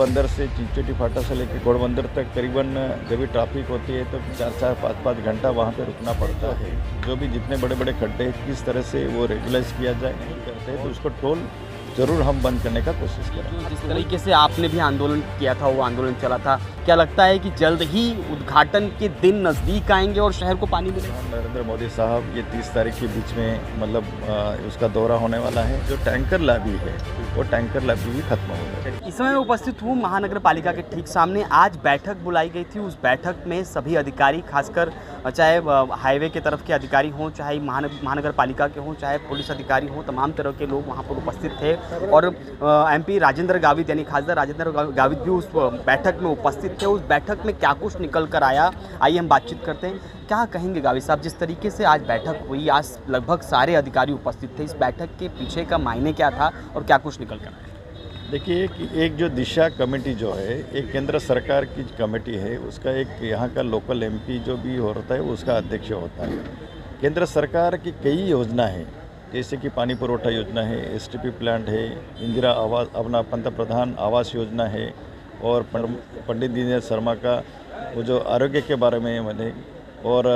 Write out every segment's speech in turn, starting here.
बंदर से चिंचोटी फाटा से लेकर घोड़बंदर तक करीबन जब भी ट्रैफ़िक होती है तो चार चार पाँच पाँच घंटा वहाँ पे रुकना पड़ता है। जो भी जितने बड़े बड़े खड्डे हैं, किस तरह से वो रेगुलाइज किया जाए नहीं करते हैं तो उसको टोल ज़रूर हम बंद करने का कोशिश करें जिस तरीके से आपने भी आंदोलन किया था वो आंदोलन चला था क्या लगता है कि जल्द ही उद्घाटन के दिन नज़दीक आएँगे और शहर को पानी मिलेगा नरेंद्र मोदी साहब ये तीस तारीख के बीच में मतलब उसका दौरा होने वाला है। जो टैंकर लैबी है वो टैंकर लैबी भी खत्म हो गया। इस समय मैं उपस्थित हूँ महानगर पालिका के ठीक सामने। आज बैठक बुलाई गई थी। उस बैठक में सभी अधिकारी खासकर चाहे हाईवे के तरफ़ के अधिकारी हों चाहे महानगर पालिका के हों चाहे पुलिस अधिकारी हों तमाम तरह के लोग वहाँ पर उपस्थित थे। और एमपी राजेंद्र गावित, यानी खासदार राजेंद्र गावित भी उस बैठक में उपस्थित थे। उस बैठक में क्या कुछ निकल कर आया? आइए हम बातचीत करते हैं। क्या कहेंगे गावित साहब, जिस तरीके से आज बैठक हुई, आज लगभग सारे अधिकारी उपस्थित थे, इस बैठक के पीछे का मायने क्या था और क्या कुछ निकल कर आया? देखिए कि एक जो दिशा कमेटी जो है, एक केंद्र सरकार की कमेटी है, उसका एक यहाँ का लोकल एमपी जो भी होता है, उसका अध्यक्ष होता है। केंद्र सरकार की कई योजना है जैसे कि पानी पुरोठा योजना है एसटीपी प्लांट है, इंदिरा आवास, अपना पंत प्रधान आवास योजना है, और पंडित दीनदयाल शर्मा का वो जो आरोग्य के बारे में मैंने, और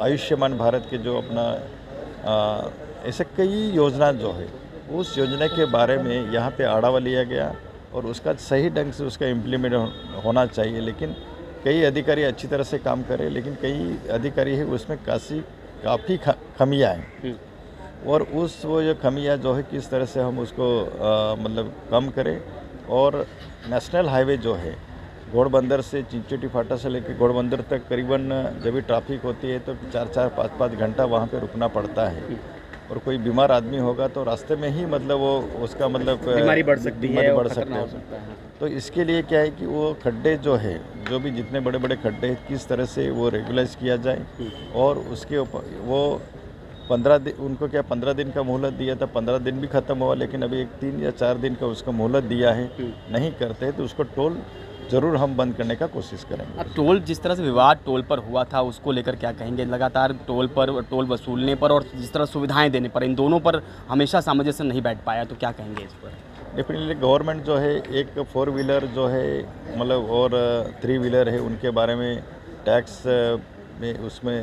आयुष्मान भारत के जो अपना ऐसे कई योजना जो है, उस योजना के बारे में यहाँ पे आड़ावा लिया गया, और उसका सही ढंग से उसका इम्प्लीमेंट होना चाहिए, लेकिन कई अधिकारी अच्छी तरह से काम करें लेकिन कई अधिकारी है, उसमें काफ़ी काफ़ी खमियाँ हैं। और उस वो जो खमियाँ जो है किस तरह से हम उसको मतलब कम करें और नेशनल हाईवे जो है घोड़बंदर से चिंचोटी फाटा से लेकर घोड़बंदर तक करीबन जब भी ट्रैफ़िक होती है तो चार चार पाँच पाँच घंटा वहाँ पे रुकना पड़ता है। और कोई बीमार आदमी होगा तो रास्ते में ही मतलब वो उसका मतलब बीमारी बढ़ सकती है बढ़ सकती हो। है तो इसके लिए क्या है कि वो खड्डे जो है जो भी जितने बड़े बड़े खड्डे हैं किस तरह से वो रेगुलाइज किया जाए और उसके ऊपर वो पंद्रह दिन उनको क्या पंद्रह दिन का मोहलत दिया था? पंद्रह दिन भी ख़त्म हुआ लेकिन अभी एक तीन या चार दिन का उसका मोहलत दिया है। नहीं करते तो उसको टोल ज़रूर हम बंद करने का कोशिश करेंगे। अब टोल जिस तरह से विवाद टोल पर हुआ था उसको लेकर क्या कहेंगे? लगातार टोल पर टोल वसूलने पर और जिस तरह सुविधाएँ देने पर इन दोनों पर हमेशा सामंजस्य नहीं बैठ पाया तो क्या कहेंगे इस पर? डेफिनेटली गवर्नमेंट जो है एक फोर व्हीलर जो है मतलब और थ्री व्हीलर है उनके बारे में टैक्स में उसमें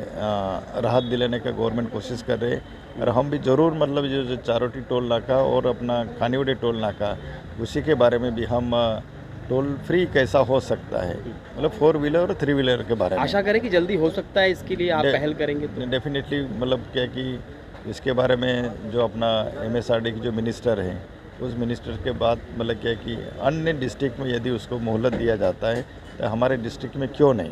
राहत दिलाने का गवर्नमेंट कोशिश कर रहे हैं। और हम भी ज़रूर मतलब जो जो चारोटी टोल नाका और अपना खानीवड़े टोल नाका उसी के बारे में भी हम टोल फ्री कैसा हो सकता है? मतलब फोर व्हीलर और थ्री व्हीलर के बारे में। आशा करें कि जल्दी हो सकता है इसके लिए आप पहल करेंगे तो। डेफिनेटली मतलब क्या कि इसके बारे में जो अपना एम की जो मिनिस्टर हैं उस मिनिस्टर के बाद मतलब क्या कि अन्य डिस्ट्रिक्ट में यदि उसको मोहलत दिया जाता है हमारे डिस्ट्रिक्ट में क्यों नहीं?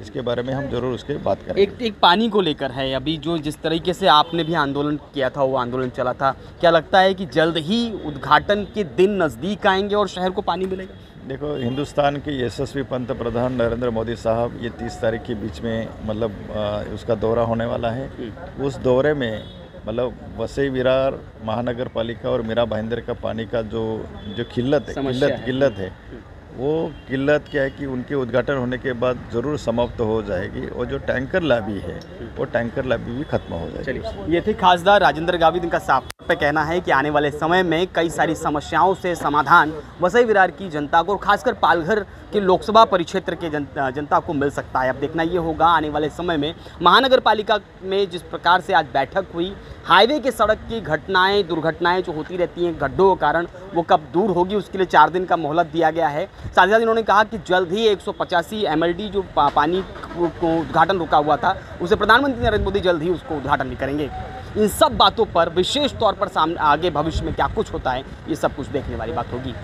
इसके बारे में हम ज़रूर उसके बात करें एक एक पानी को लेकर है अभी जो जिस तरीके से आपने भी आंदोलन किया था वो आंदोलन चला था क्या लगता है कि जल्द ही उद्घाटन के दिन नज़दीक आएँगे और शहर को पानी मिलेगा? देखो हिंदुस्तान के यशस्वी पंत प्रधान नरेंद्र मोदी साहब ये तीस तारीख के बीच में मतलब उसका दौरा होने वाला है। उस दौरे में मतलब वसई विरार महानगर पालिका और मीरा भाईंदर का पानी का जो जो किल्लत है किल्लत। किल्लत है वो किल्लत क्या है कि उनके उद्घाटन होने के बाद ज़रूर समाप्त तो हो जाएगी और जो टैंकर लाबी है, वो टैंकर लाबी भी खत्म हो जाएगी। ये थी खासदार राजेंद्र गावित, इनका साफ़ पे कहना है कि आने वाले समय में कई सारी समस्याओं से समाधान, वसई विरार की जनता को खासकर पालघर के लोकसभा परिक्षेत्र के जन, जनता को मिल सकता है। अब देखना ये होगा आने वाले समय में महानगर पालिका में जिस प्रकार से आज बैठक हुई हाईवे के सड़क की घटनाएँ दुर्घटनाएँ जो होती रहती हैं गड्ढों के कारण वो कब दूर होगी उसके लिए चार दिन का मोहलत दिया गया है। साथ ही साथ इन्होंने कहा कि जल्द ही एक सौ जो पा, पानी को उद्घाटन रुका हुआ था उसे प्रधानमंत्री नरेंद्र मोदी जल्द ही उसको उद्घाटन भी करेंगे। इन सब बातों पर विशेष तौर पर सामने आगे भविष्य में क्या कुछ होता है ये सब कुछ देखने वाली बात होगी।